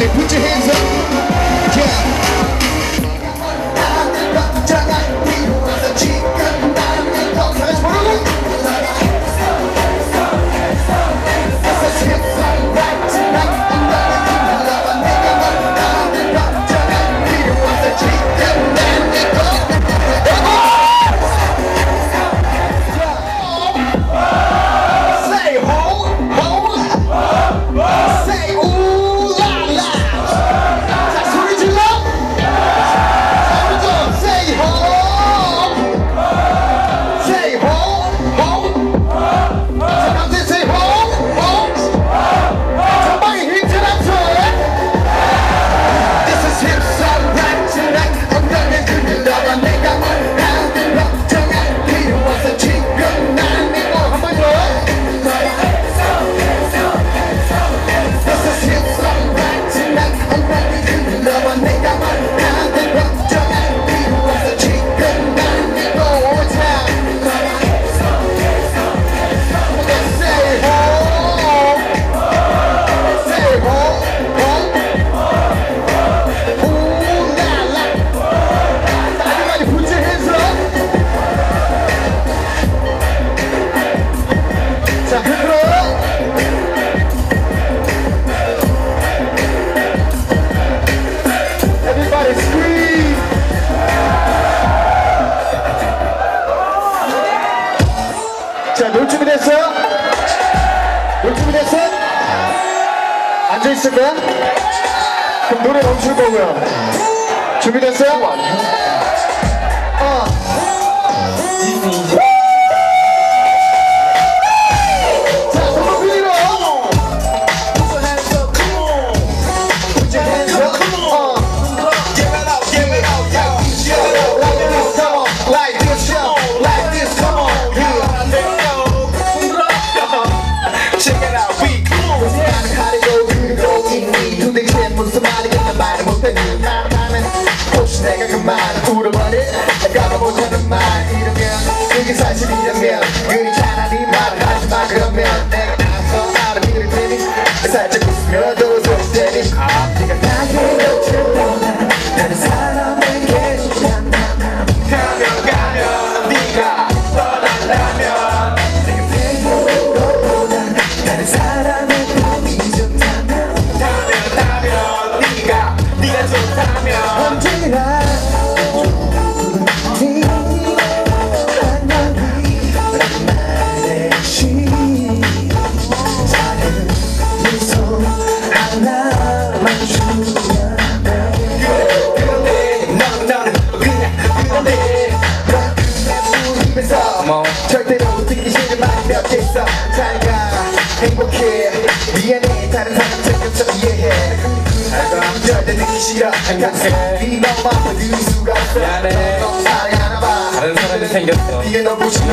Everybody put your hands up. 앉아 있을 거야? 그럼 노래 멈출 거고요. 준비됐어요? 어. 그만 울어버린 내가 못하는 말 이러면 이게 사실이라면 그리 차라리 말하지 마 그러면 내가 나서 알아들을 테니 살짝 웃으며 잘가 행복해. 미안해 다른 사람 챙겨서 이해해. 절대 듣기 싫어 행복해 네 너만 받을 수가 없어 미안해. 너무 사랑하나봐 다른 사람이 생겼어. 이게 너무 싫어